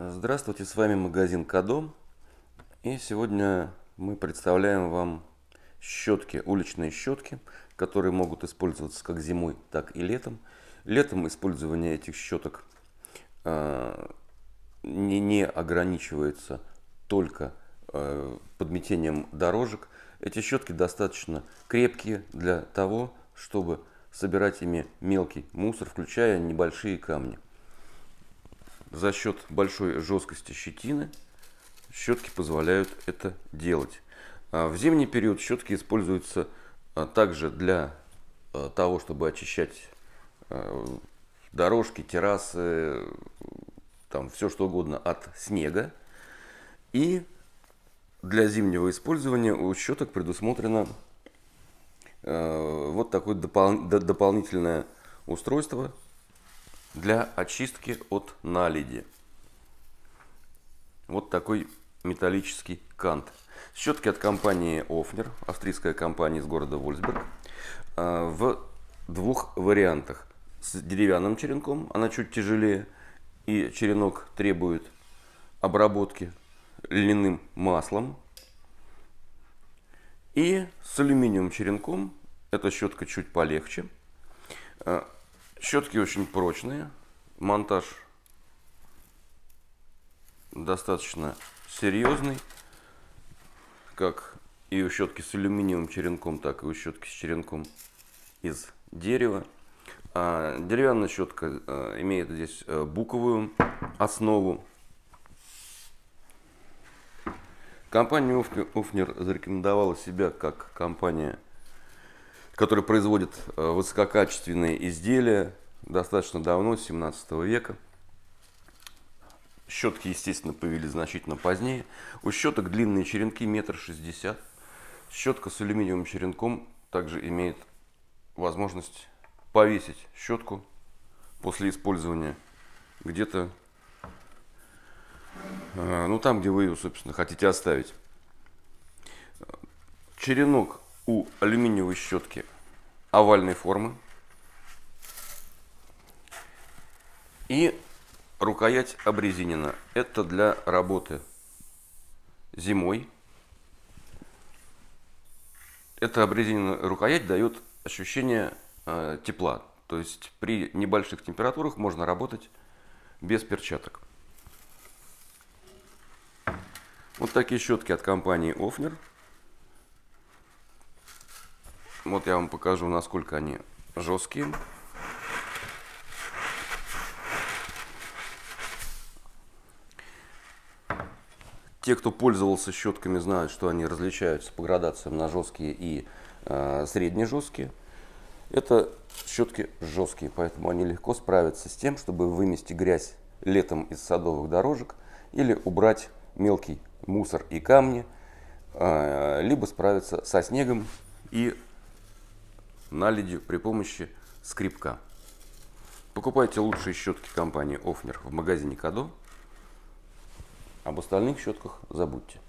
Здравствуйте, с вами магазин Кадом. И сегодня мы представляем вам щетки, уличные щетки, которые могут использоваться как зимой, так и летом. Летом использование этих щеток э, не, не ограничивается только э, подметением дорожек. Эти щетки достаточно крепкие для того, чтобы собирать ими мелкий мусор, включая небольшие камни. За счет большой жесткости щетины щетки позволяют это делать. А в зимний период щетки используются а, также для а, того, чтобы очищать дорожки, террасы, там все что угодно от снега. И для зимнего использования у щеток предусмотрено вот такое допол дополнительное устройство для очистки от наледи. Вот такой металлический кант. Щетки от компании Офнер, австрийская компания из города Вольсберг, а, в двух вариантах. С деревянным черенком, она чуть тяжелее, и черенок требует обработки льняным маслом. И с алюминиевым черенком, эта щетка чуть полегче. Щетки очень прочные, монтаж достаточно серьезный, как и у щетки с алюминиевым черенком, так и у щетки с черенком из дерева. А деревянная щетка а, имеет здесь а, буковую основу. Компания Уфнер зарекомендовала себя как компания, которая производит а, высококачественные изделия достаточно давно, с 17 века. Щетки, естественно, появились значительно позднее. У щеток длинные черенки метр шестьдесят. Щетка с алюминиевым черенком также имеет возможность повесить щетку после использования где-то, э, ну там, где вы ее, собственно, хотите оставить. Черенок у алюминиевой щетки овальной формы. И Рукоять обрезинена. Это для работы зимой. Эта обрезиненная рукоять дает ощущение э, тепла. То есть при небольших температурах можно работать без перчаток. Вот такие щетки от компании Офнер. Вот я вам покажу, насколько они жесткие. Те, кто пользовался щетками, знают, что они различаются по градациям на жесткие и э, средне жесткие. Это щетки жесткие, поэтому они легко справятся с тем, чтобы вымести грязь летом из садовых дорожек или убрать мелкий мусор и камни, э, либо справиться со снегом и наледью при помощи скрипка. Покупайте лучшие щетки компании Офнер в магазине Кадо. Об остальных щетках забудьте.